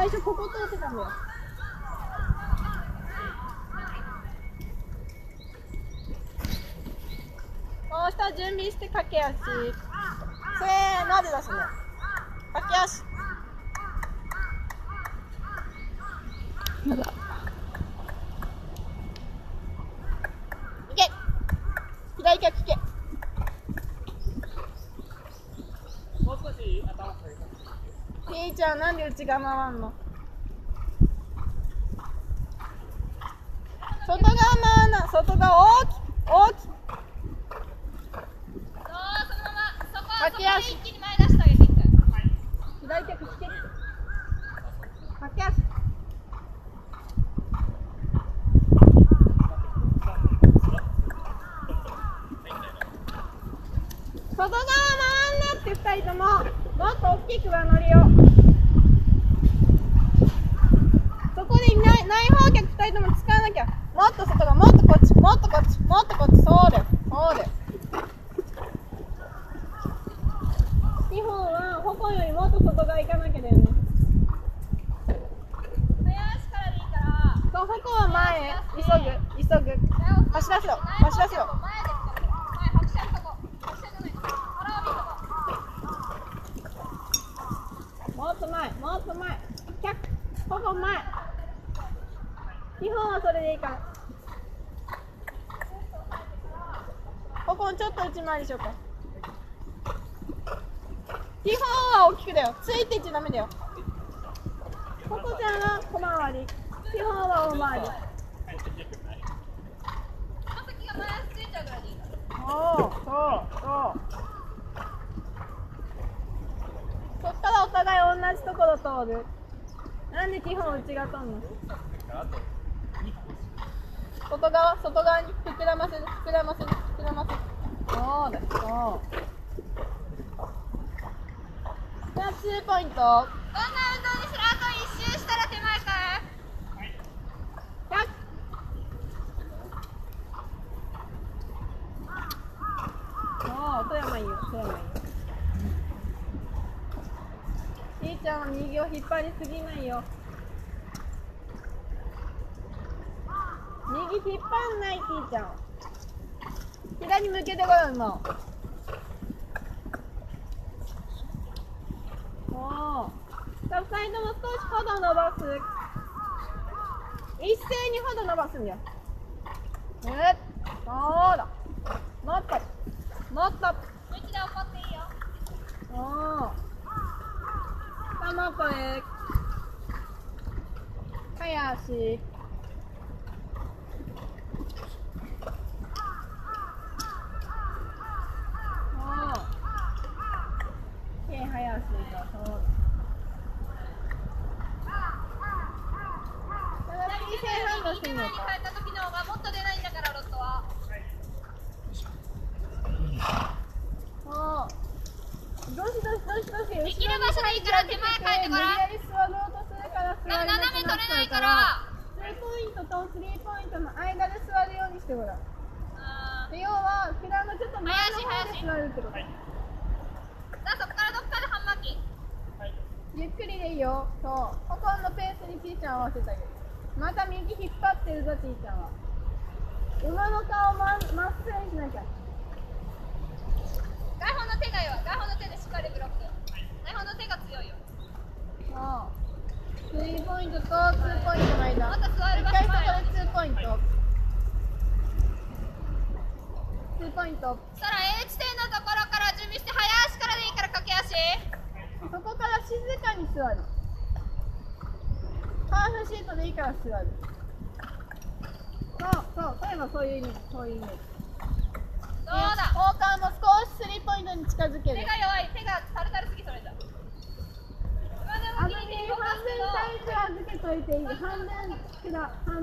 最初ここ通ってたんだよ。こうした準備して駆け足。せーので出すね駆け足。いけ左脚いけもう少し頭下げてピーちゃんなんで内側回んの？外側回んな外側大きく大き。くそうそのままそこ駆け足そこで一気に前出してあげて一回左脚引けて駆け足外側回んなって二人とももっと大きく上乗りを。そこで内内包脚二人とも使わなきゃ。もっと外側もっとこっちもっとこっちもっとこっち。そうだよ。そうだよ。基本は矛よりもっと外側行かなきゃだよね。早足からでいいから。そう矛は前へ。急ぐ。急ぐ。走ら。せろ走らせろ前で前拍車のとこ拍車じゃない腹を見るとこもっと前もっと前100矛前基本はそれでいいか。ら矛ちょっと内回りしようか。基本は大きくだよ。ついていっちゃダメだよ。矛ちゃんは小回り。基本は大回り。そうそうそう。そっからお互い同じところ通るなんで基本内が通んの？外側外側に膨らませる。膨らませる。膨らませる。そうだよそうじゃあ2ポイント。どんな運動にするあと一周したら手前から100そう富山いいよ富山いいよいいちゃんは右を引っ張りすぎないよ。右引っ張んないキーちゃん。左向けてごらんのおー。じゃあ2人とも少しほど伸ばす。一斉にほど伸ばすんだよ。えっそうだもっともっともう一度怒っていいよおーさあもっとえ早足。おー手早足だそう。だただ右正反動しようか右前に変えた時の方がもっと出ないんだからロットはそうどしどしどしどしできる場所でいいから手前変えてごらん。無理やり座ろうとするから座り斜め取れないからツーポイントとスリーポイントの間で座るようにしてごらん。あで要はクラのちょっと前の方で座るってこと。ーじゃあそこからどっかで半巻き。ゆっくりでいいよ。そう。ここのペースにちーちゃん合わせてあげる。また右引っ張ってるぞちーちゃんは。馬の顔ままっすぐにしなきゃ外本の手が弱い外本の手でしっかりブロック外本の手が強いよそうスリーポイントとツーポイントの間また座る場所前回そこでツーポイントツーポイントそしたら A 地点のところから準備して早足からでいいから駆け足そこから静かに座るハーフシートでいいから座るそうそう例えばそういうイメージそういうイメージどうだ？交換も少しスリーポイントに近づける。手が弱い。手がタルタルすぎそれあ半分預けといていい。半分くだ半